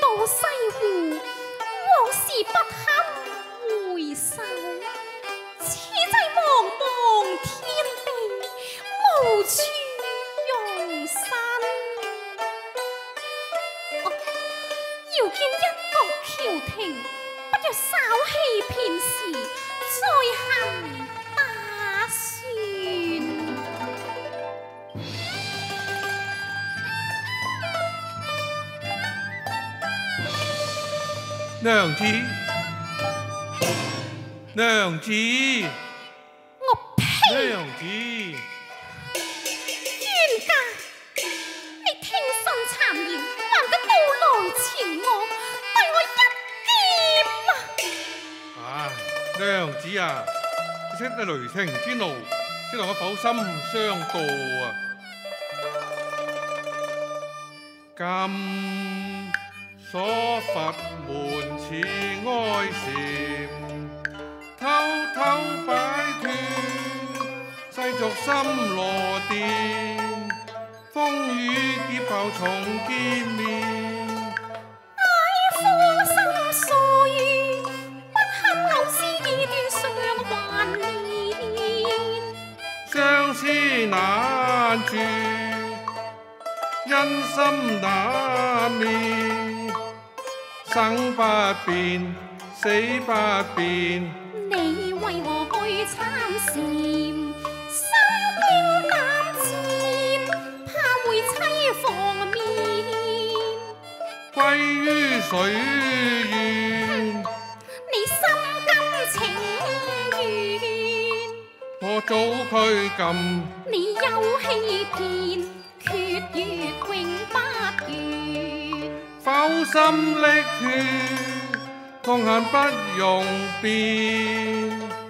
到西湖往事不堪回首。此际茫茫天地无处娘子，娘子，我呸！娘子，冤家，你听信谗言，还得到来纏我，对我一剑啊！唉，娘子啊，你識得雷霆之怒，先令我否心相告啊！今所佛門似哀禪，偷偷擺脱世俗心羅殿，風雨劫後重見面。唉，芳心所願，不堪藕絲已斷上還連。相思難絕，因心難眠，生不变，死不变。你為何去參禪？心驚膽戰，怕會妻放面。歸於水源，你心甘情願，我早拘禁，你有欺騙，決絕永呕心沥血，痛恨不容变。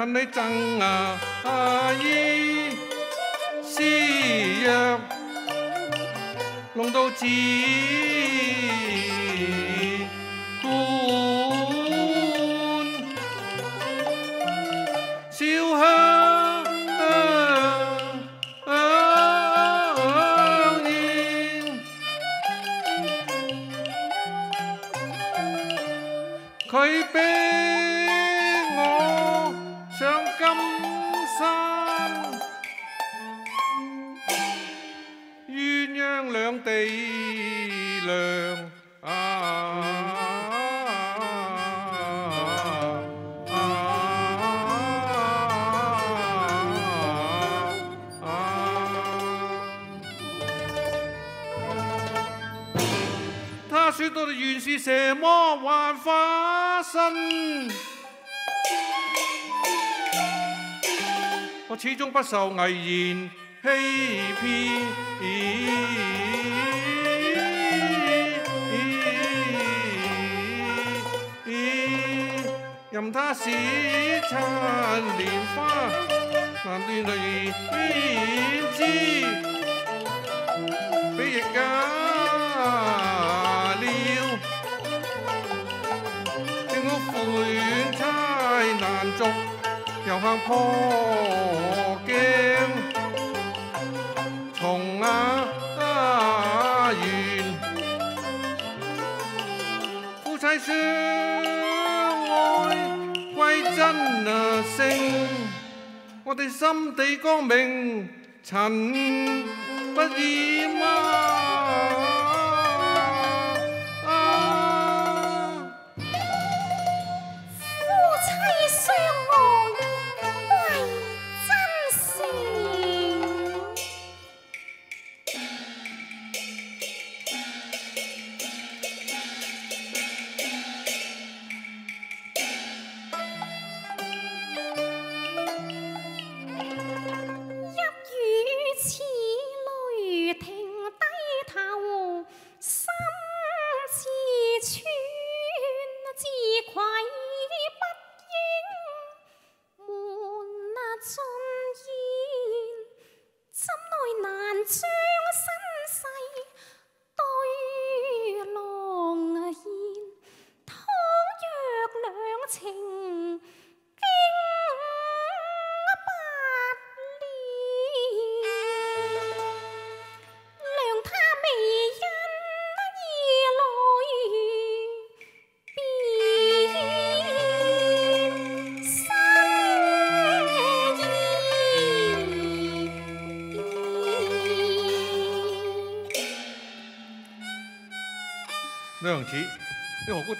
恨你憎啊阿姨施藥，弄到自两地涼啊！他說到原是什麼幻化身，我始終不受危言欺騙。任他使殘蓮花，難斷嚟知，比翼假了。政府負遠差難續，遊行破鏡，这爱归真啊圣，我哋心地光明，沉不染啊！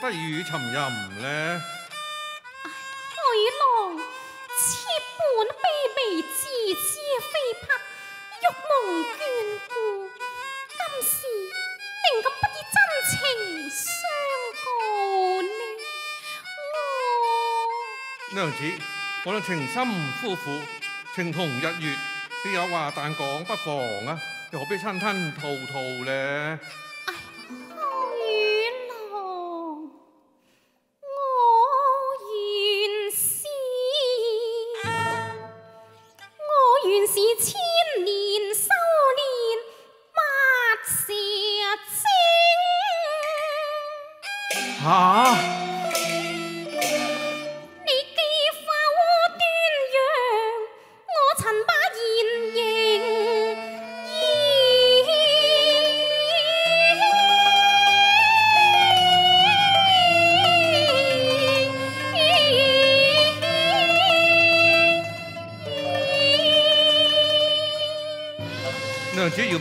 你何故低語沉吟呢？海浪，妾本卑微自知非匹，欲蒙眷顧，今時定敢不以真情相告呢？我娘子，我哋情深夫婦，情同日月，你有話但講不妨啊，又何必吞吞吐吐呢？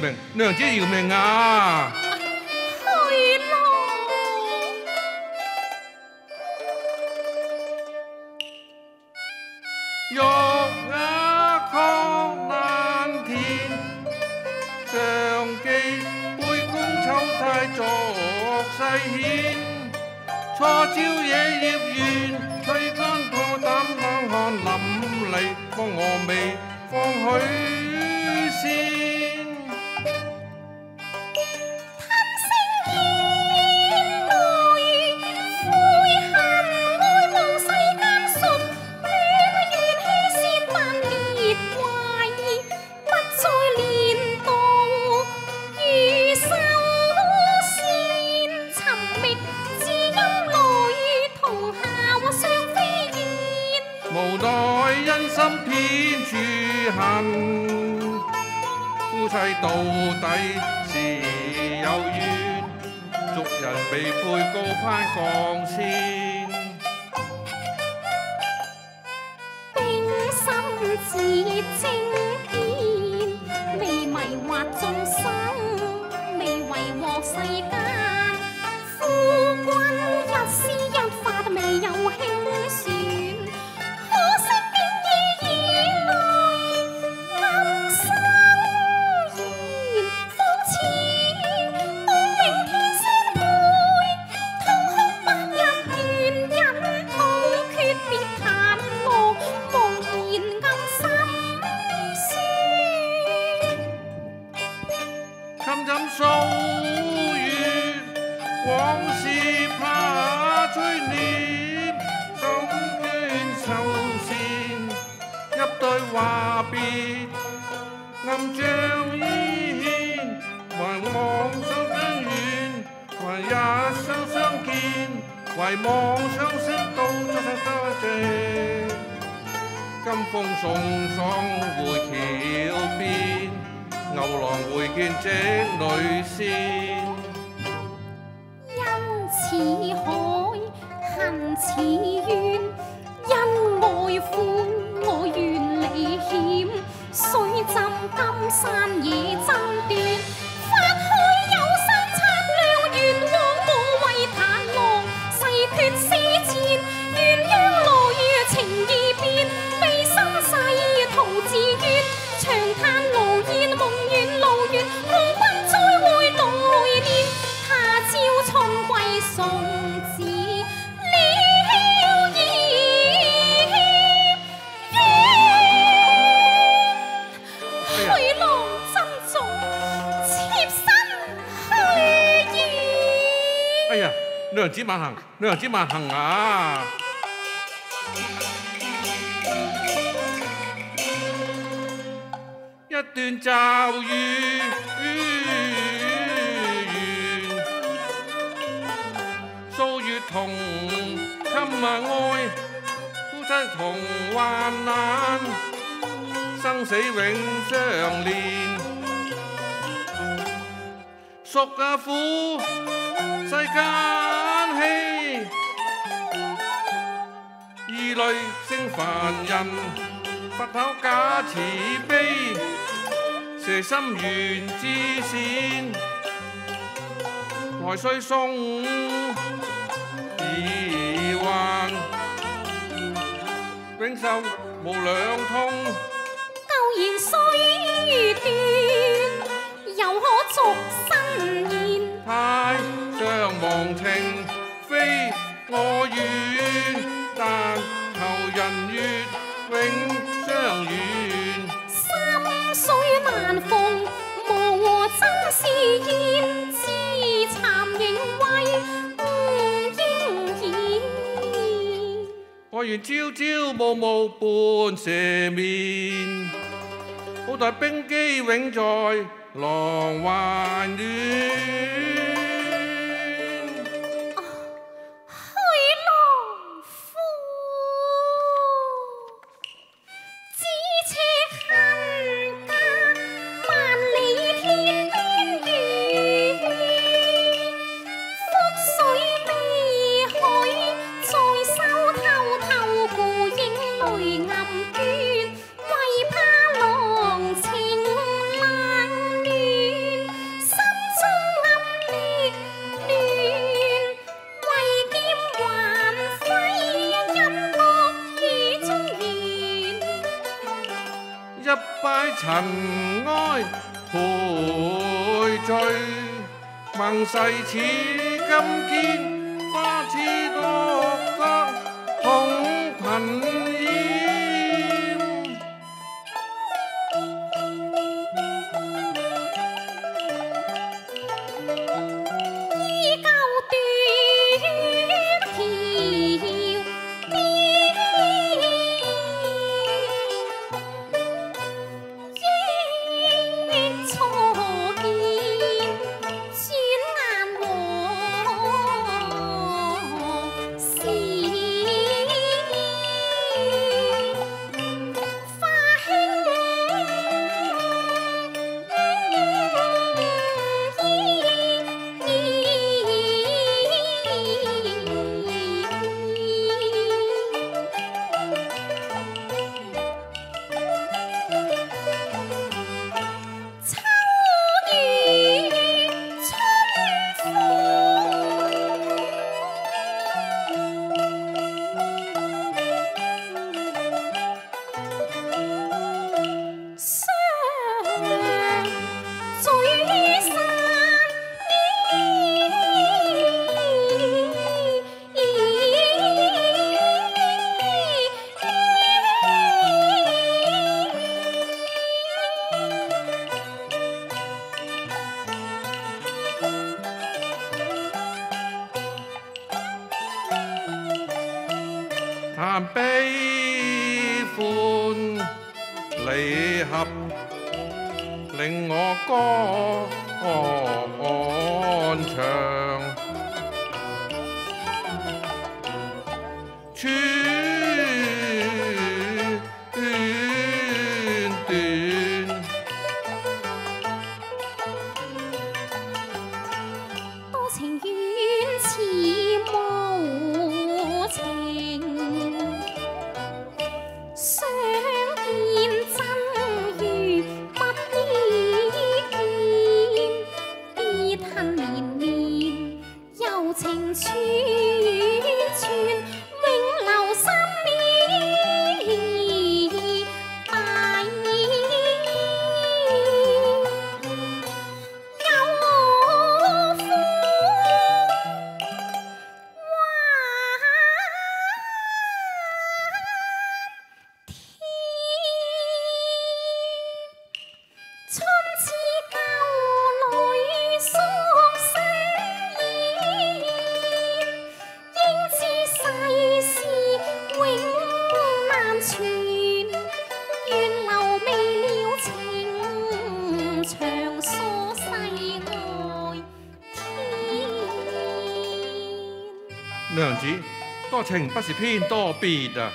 命，娘子饒命啊！去咯。玉瓦確難填，上記杯公秋太作世顯。初朝野葉園，推乾破膽冷汗淋漓，方我未放許仙。夫妻到底是有緣，俗人被配高攀鋼線。冰心自正變，未迷惑眾生，未為禍世間。別，暗像依牽，還望相相遠，還一雙相見，唯望相識到多謝多謝。金風送爽回橋邊，牛郎會見織女仙。恩似海，恨似淵，因愛歡我願離险，水浸金山已争端，万行你又知万行啊？一段骤雨月数月同今晚爱夫妻同患难生死永相连。属阿苦世间泪声凡人，佛口假慈悲，蛇心缘之善，来须送耳环，永寿无两通。朝朝暮暮伴蛇面。好待冰肌永在浪还暖世似金坚，花似。叹悲欢离合，令我歌安唱。娘子，多情不是偏多变啊！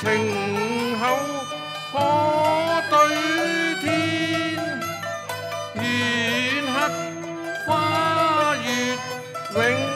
情厚，可对天。片刻花月永。